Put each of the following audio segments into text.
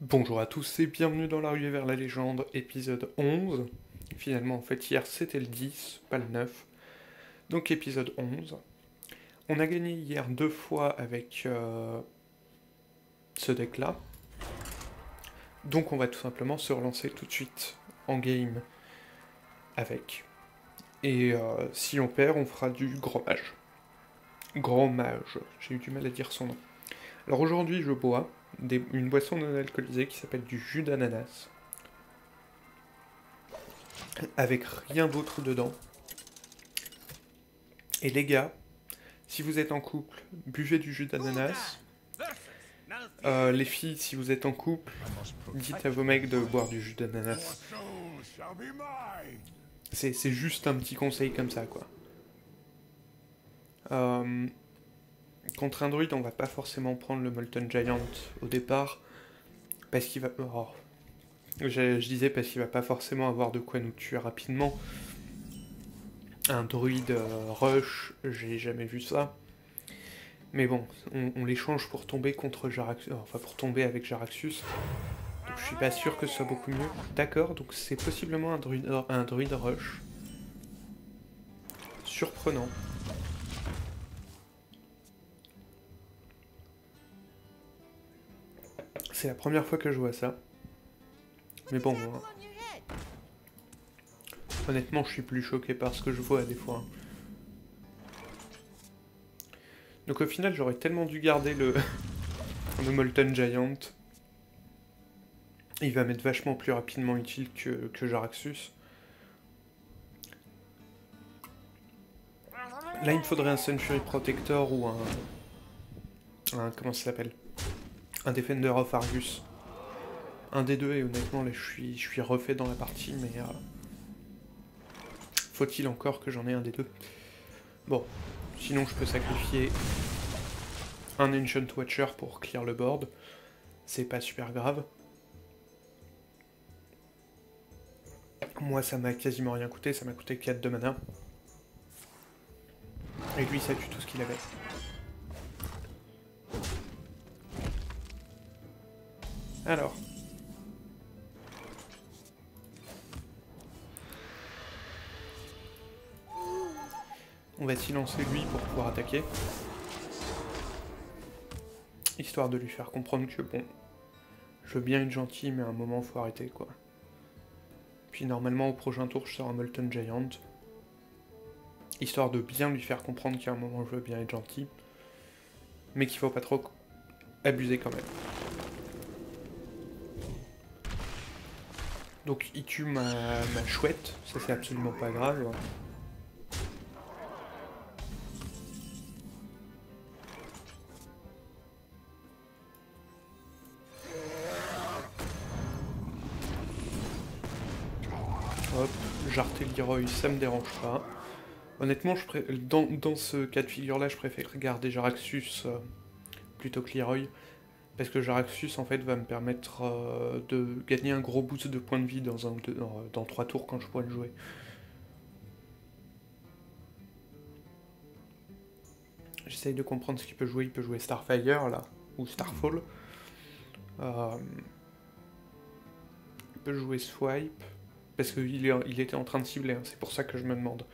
Bonjour à tous et bienvenue dans la rue vers la légende, épisode 11. Finalement, en fait, hier c'était le 10, pas le 9. Donc épisode 11. On a gagné hier deux fois avec euh, ce deck-là. Donc on va tout simplement se relancer tout de suite en game avec. Et euh, si on perd, on fera du grand mage. Grand mage, j'ai eu du mal à dire son nom. Alors aujourd'hui, je bois une boisson non alcoolisée qui s'appelle du jus d'ananas. Avec rien d'autre dedans. Et les gars, si vous êtes en couple, buvez du jus d'ananas. Euh, les filles, si vous êtes en couple, dites à vos mecs de boire du jus d'ananas. C'est c'est juste un petit conseil comme ça, quoi. Euh, contre un druide, on va pas forcément prendre le Molten Giant au départ, parce qu'il va... oh. Je, disais parce qu'il va pas forcément avoir de quoi nous tuer rapidement. Un druide euh, rush, j'ai jamais vu ça. Mais bon, on, l'échange pour tomber contre Jaraxus, enfin pour tomber avec Jaraxus. Donc je suis pas sûr que ce soit beaucoup mieux. D'accord, donc c'est possiblement un druide rush. Surprenant. C'est la première fois que je vois ça. Mais bon, moi, honnêtement, je suis plus choqué par ce que je vois des fois. Donc au final, j'aurais tellement dû garder le, le Molten Giant. Il va m'être vachement plus rapidement utile que, que Jaraxus. Là, il me faudrait un Sunfury Protector ou un... un comment ça s'appelle? Un Defender of Argus. Un des deux, et honnêtement, là, je suis, refait dans la partie, mais... euh, Faut-il encore que j'en ai un des deux? Bon, sinon je peux sacrifier un Ancient Watcher pour clear le board. C'est pas super grave. Moi, ça m'a quasiment rien coûté, ça m'a coûté 4 de mana. Et lui, ça tue tout ce qu'il avait. Alors. On va silencer lui pour pouvoir attaquer. Histoire de lui faire comprendre que bon, je veux bien être gentil, mais à un moment faut arrêter quoi. Puis normalement au prochain tour je sors un Molten Giant. Histoire de bien lui faire comprendre qu'à un moment je veux bien être gentil. Mais qu'il faut pas trop abuser quand même. Donc il tue ma, chouette, ça c'est absolument pas grave. Hop, jarter Leroy, ça me dérange pas. Honnêtement, dans, ce cas de figure-là, je préfère garder Jaraxus euh, plutôt que Leroy. Parce que Jaraxus, en fait, va me permettre euh, de gagner un gros boost de points de vie dans, un, trois tours quand je pourrai le jouer. J'essaye de comprendre ce qu'il peut jouer. Il peut jouer Starfire, là, ou Starfall. Euh, il peut jouer Swipe. Parce qu'il était en train de cibler, hein, c'est pour ça que je me demande.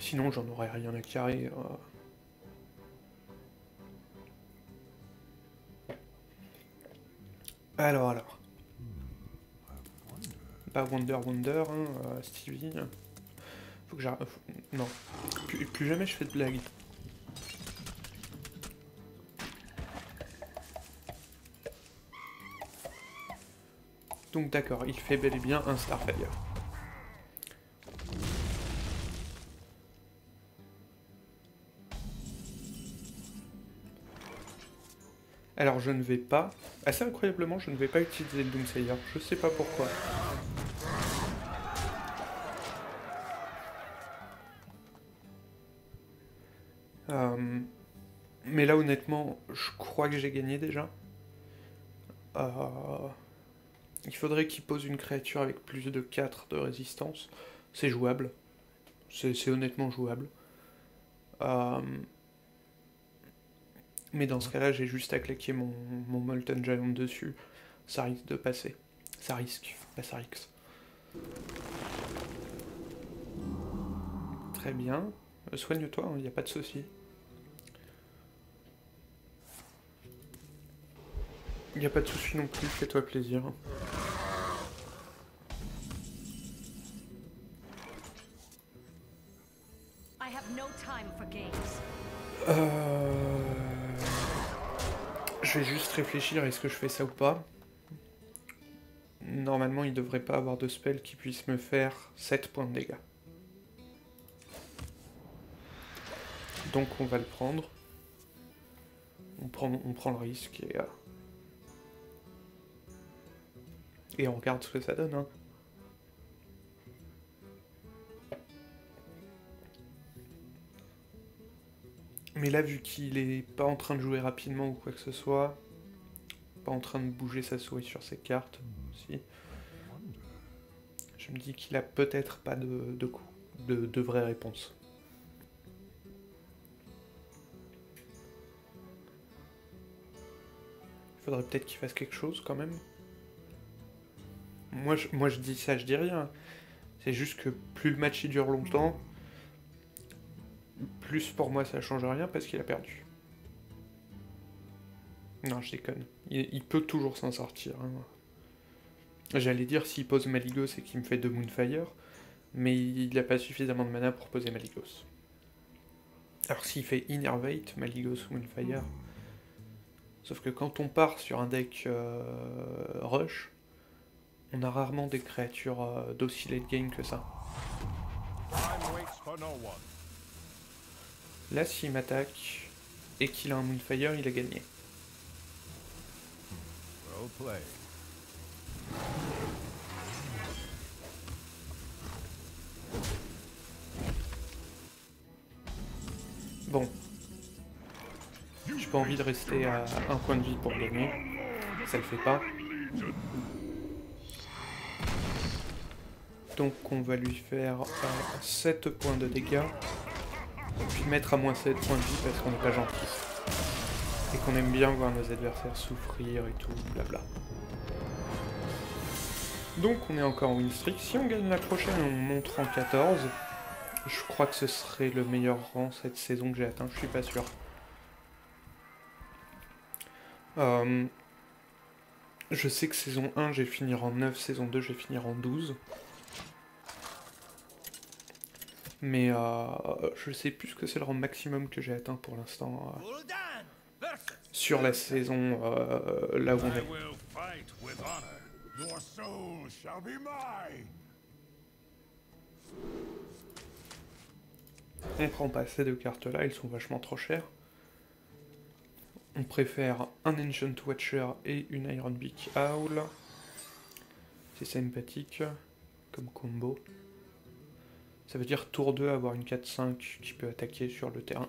Sinon, j'en aurais rien à carrer. euh. Alors, alors. Pas Wonder Wonder, hein, euh, Stevie. Faut que j'arrête. Non. Plus, plus jamais je fais de blagues. Donc d'accord, il fait bel et bien un Starfire. Alors je ne vais pas, assez incroyablement, je ne vais pas utiliser le Doomsayer. Je sais pas pourquoi. Euh, mais là honnêtement, je crois que j'ai gagné déjà. Euh, il faudrait qu'il pose une créature avec plus de 4 de résistance. C'est jouable. C'est honnêtement jouable. Euh, mais dans ce cas-là, j'ai juste à claquer mon, mon Molten Giant dessus. Ça risque de passer. Ça risque, pas ça risque. Très bien. Euh, soigne-toi, il n'y a pas de souci. Il n'y a pas de souci non plus, fais-toi plaisir. Euh... Je vais juste réfléchir, est-ce que je fais ça ou pas Normalement, il devrait pas avoir de spell qui puisse me faire 7 points de dégâts. Donc on va le prendre. On prend, on prend le risque et... Euh, on regarde ce que ça donne. Hein. Mais là, vu qu'il est pas en train de jouer rapidement ou quoi que ce soit, pas en train de bouger sa souris sur ses cartes, si, je me dis qu'il a peut-être pas de, de, de, de vraies réponses. Il faudrait peut-être qu'il fasse quelque chose quand même. Moi je, moi je dis ça, je dis rien. C'est juste que plus le match dure longtemps, plus pour moi ça change rien parce qu'il a perdu. Non, je déconne. Il, peut toujours s'en sortir. Hein. J'allais dire s'il pose Maligos et qu'il me fait deux Moonfire, mais il n'a pas suffisamment de mana pour poser Maligos. Alors s'il fait Innervate, Maligos Moonfire, sauf que quand on part sur un deck euh, rush, on a rarement des créatures euh, d'aussi late game que ça. Là, s'il m'attaque et qu'il a un Moonfire, il a gagné. Bon. J'ai pas envie de rester à un point de vie pour gagner. Ça le fait pas. Donc on va lui faire 7 points de dégâts. Puis mettre à moins 7 points de vie parce qu'on n'est pas gentil. Et qu'on aime bien voir nos adversaires souffrir et tout, blabla. Donc on est encore en win streak. Si on gagne la prochaine, on monte en 14. Je crois que ce serait le meilleur rang cette saison que j'ai atteint, je suis pas sûr. Euh, je sais que saison 1, je vais finir en 9, saison 2, je vais finir en 12. Mais euh, je sais plus ce que c'est le rang maximum que j'ai atteint pour l'instant. Euh, sur la saison euh, là où on est. On prend pas ces deux cartes là, elles sont vachement trop chères. On préfère un Ancient Watcher et une Iron Beak Owl. C'est sympathique comme combo. Ça veut dire tour 2 avoir une 4-5 qui peut attaquer sur le terrain.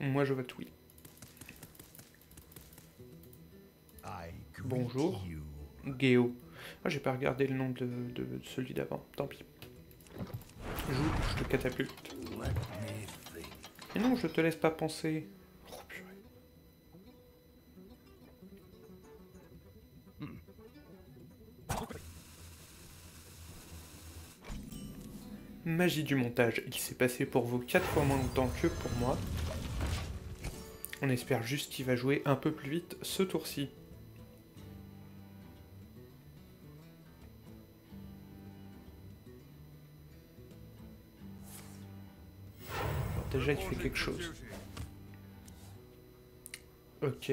Moi je vote oui. Bonjour. Géo. Ah, j'ai pas regardé le nom de, de celui d'avant, tant pis. Joue, je te catapulte. Mais non, je te laisse pas penser. Magie du montage qui s'est passé pour vous 4 fois moins longtemps que pour moi. On espère juste qu'il va jouer un peu plus vite ce tour-ci. déjà il fait quelque chose. Ok.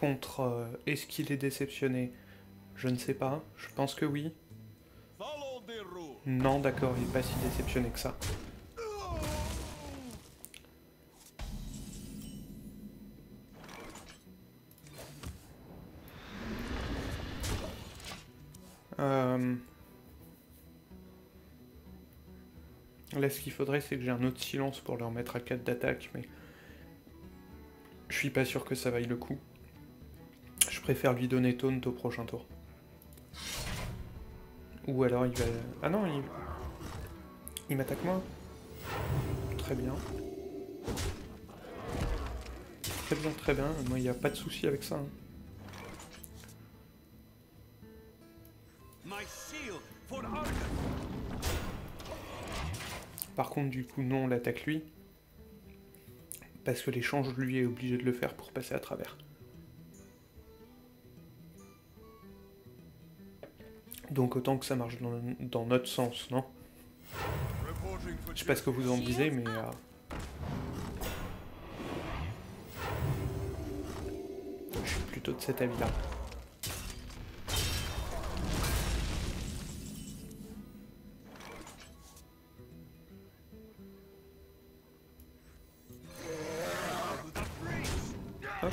Contre, euh, est-ce qu'il est déceptionné? Je ne sais pas, je pense que oui. Non, d'accord, il n'est pas si déceptionné que ça. Euh, là, ce qu'il faudrait, c'est que j'ai un autre silence pour leur mettre à 4 d'attaque, mais je suis pas sûr que ça vaille le coup Je préfère lui donner taunt au prochain tour. Ou alors il va... Ah non, il... Il m'attaque moi Très bien. Très bien, très bien. Moi, il n'y a pas de souci avec ça. hein. Par contre, du coup, non, on l'attaque lui. Parce que l'échange, lui, est obligé de le faire pour passer à travers. Donc autant que ça marche dans, notre sens, non? Je sais pas ce que vous en disiez, mais... euh, Je suis plutôt de cet avis-là. Hop.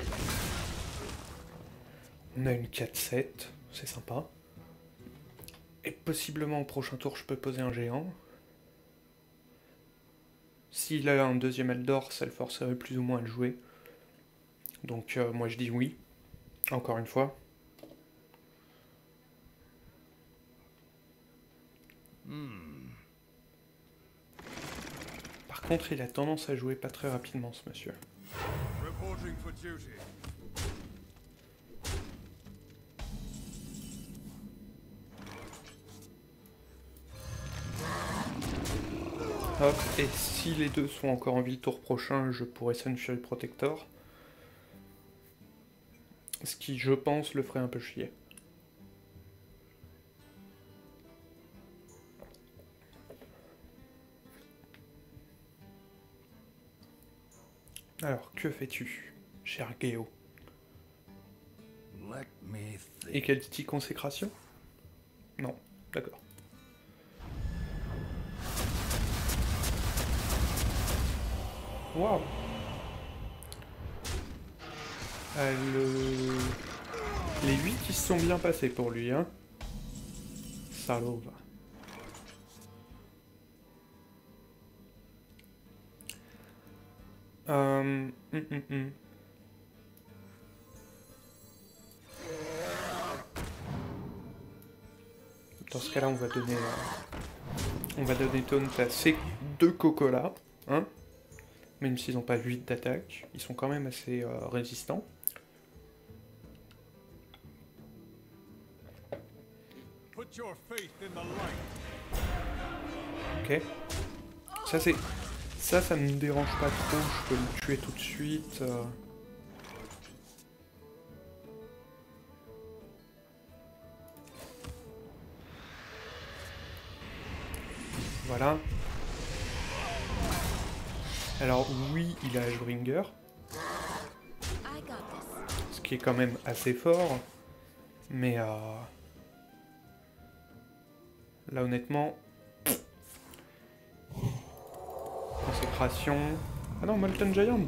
On a une 4-7, c'est sympa. Et possiblement au prochain tour, je peux poser un géant. S'il a un deuxième Eldor, ça le forcerait plus ou moins à le jouer. Donc euh, moi je dis oui. Encore une fois. Par contre, il a tendance à jouer pas très rapidement ce monsieur. Hop, et si les deux sont encore en vie tour prochain, je pourrais Sun Fury Protector. Ce qui, je pense, le ferait un peu chier. Alors, que fais-tu, cher Géo. Et quelle dit consécration? Non, d'accord. Euh, le- Les 8 qui se sont bien passés pour lui, hein. Salaud. Euh, hum, hum, hum. Dans ce cas-là, on va donner, euh, on va donner taunt à ces deux cocos là, hein. Même s'ils n'ont pas 8 d'attaque, ils sont quand même assez euh, résistants. Ok. Ça c'est, ça, ça me dérange pas trop. Je peux le tuer tout de suite. euh. Voilà. Alors oui, il a Ashbringer, ce qui est quand même assez fort, mais euh, là honnêtement, consécration. Ah non, Molten Giant,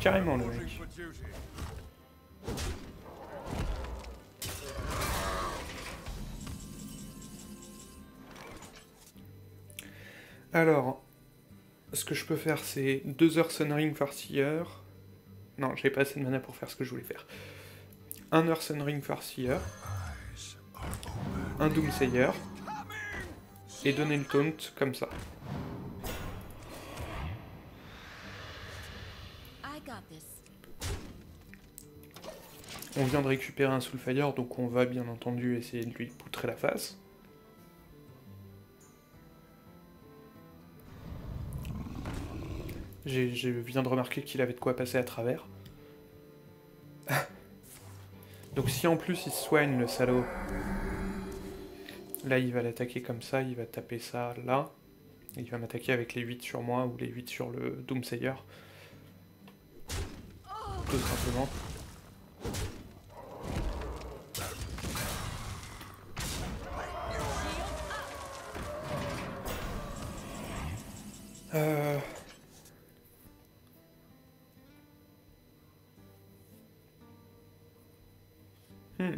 carrément le mec. Alors, ce que je peux faire, c'est 2 heures Sunring Farseer. Non, j'ai pas assez de mana pour faire ce que je voulais faire. 1 heure Sunring Farseer. Un Doomsayer. Et donner le taunt comme ça. On vient de récupérer un Soulfire, donc on va bien entendu essayer de lui poutrer la face. Je viens de remarquer qu'il avait de quoi passer à travers. donc si en plus il soigne le salaud, là il va l'attaquer comme ça, il va taper ça là. Et il va m'attaquer avec les 8 sur moi ou les 8 sur le Doomsayer. Tout simplement. Euh... Hmm.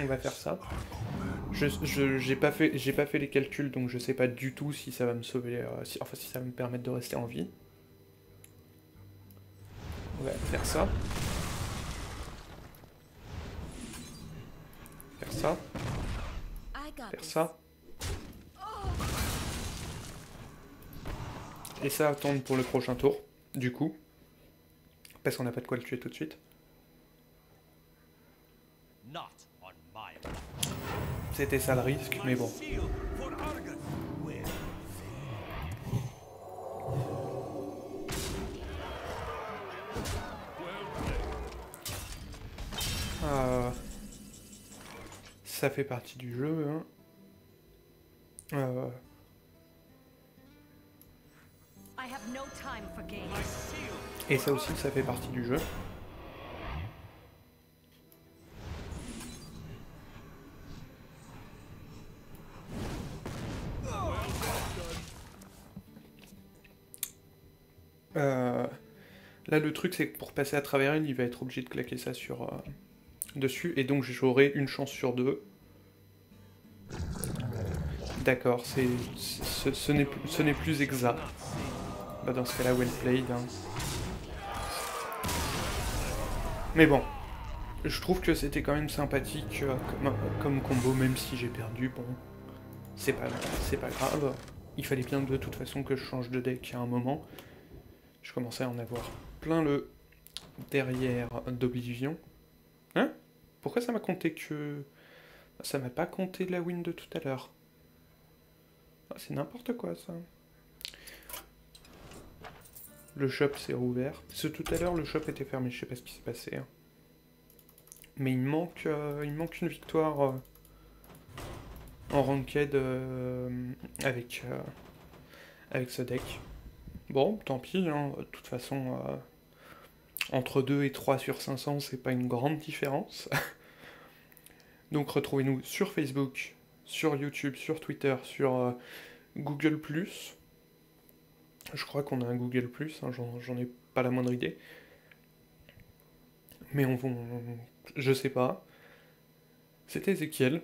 On va faire ça. Je j'ai pas fait j'ai pas fait les calculs donc je sais pas du tout si ça va me sauver euh, si, enfin si ça va me permettre de rester en vie. On va faire ça. Faire ça, faire ça. Et ça attendre pour le prochain tour, du coup. Parce qu'on n'a pas de quoi le tuer tout de suite. C'était ça le risque, mais bon. Euh, ça fait partie du jeu. Hein. Euh, et ça aussi, ça fait partie du jeu. Euh, là, le truc, c'est que pour passer à travers une, il va être obligé de claquer ça sur, euh, dessus, et donc j'aurai une chance sur deux. D'accord, c'est, ce, ce n'est plus exact. Bah dans ce cas-là, well played. hein. Mais bon, je trouve que c'était quand même sympathique euh, comme, combo, même si j'ai perdu. Bon, c'est pas, pas grave. Il fallait bien de toute façon que je change de deck à un moment. Je commençais à en avoir plein le derrière d'Oblivion. Hein? Pourquoi ça m'a compté que... Ça m'a pas compté la win de tout à l'heure? Ah, c'est n'importe quoi ça. Le shop s'est rouvert. Parce tout à l'heure le shop était fermé, je sais pas ce qui s'est passé. hein. Mais il manque, euh, manque une victoire euh, en ranked euh, avec, avec ce deck. Bon, tant pis, hein. de toute façon, entre 2 et 3 sur 500, c'est pas une grande différence. Donc retrouvez-nous sur Facebook, sur YouTube, sur Twitter, sur Google ⁇ Je crois qu'on a un Google ⁇ hein, j'en ai pas la moindre idée. Mais on, on- je sais pas. C'était Ezekiel.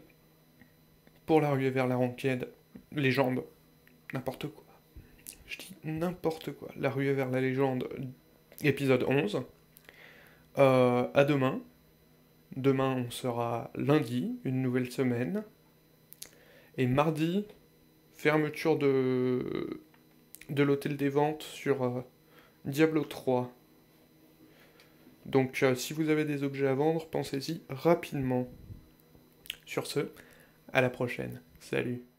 Pour la ruée vers la ranked, légende, n'importe quoi. Je dis n'importe quoi. La ruée vers la légende, épisode 11. Euh, à demain. Demain, on sera lundi, une nouvelle semaine. Et mardi, fermeture de, de l'hôtel des ventes sur euh, Diablo 3. Donc, euh, si vous avez des objets à vendre, pensez-y rapidement. Sur ce, à la prochaine. Salut.